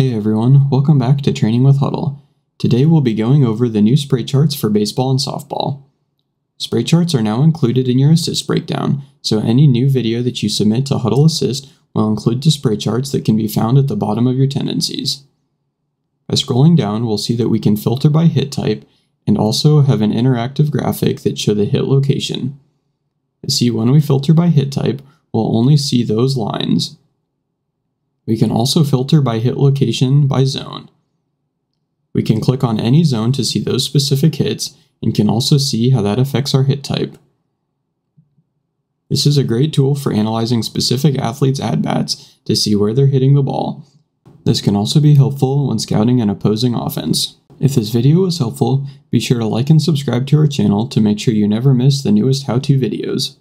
Hey everyone, welcome back to Training with Hudl. Today we'll be going over the new spray charts for baseball and softball. Spray charts are now included in your assist breakdown, so any new video that you submit to Hudl Assist will include the spray charts that can be found at the bottom of your tendencies. By scrolling down, we'll see that we can filter by hit type and also have an interactive graphic that show the hit location. See, when we filter by hit type, we'll only see those lines. We can also filter by hit location by zone. We can click on any zone to see those specific hits and can also see how that affects our hit type. This is a great tool for analyzing specific athletes' at-bats to see where they're hitting the ball. This can also be helpful when scouting an opposing offense. If this video was helpful, be sure to like and subscribe to our channel to make sure you never miss the newest how-to videos.